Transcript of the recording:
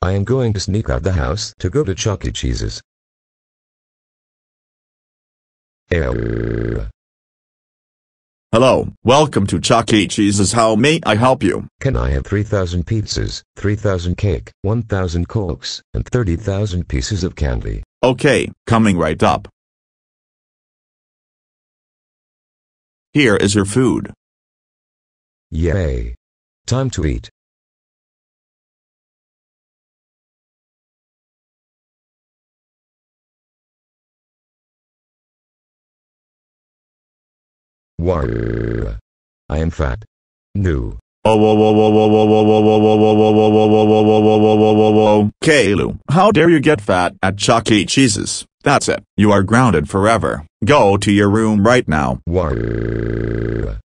I am going to sneak out the house to go to Chuck E. Cheese's. Err. Hello, welcome to Chuck E. Cheese's. How may I help you? Can I have 3,000 pizzas, 3,000 cake, 1,000 cokes, and 30,000 pieces of candy? Okay, coming right up. Here is your food. Yay. Time to eat. Warr. I am fat. New. Caillou, how dare you get fat at Chuck E. Cheese's? That's it. You are grounded forever. Go to your room right now. Warr.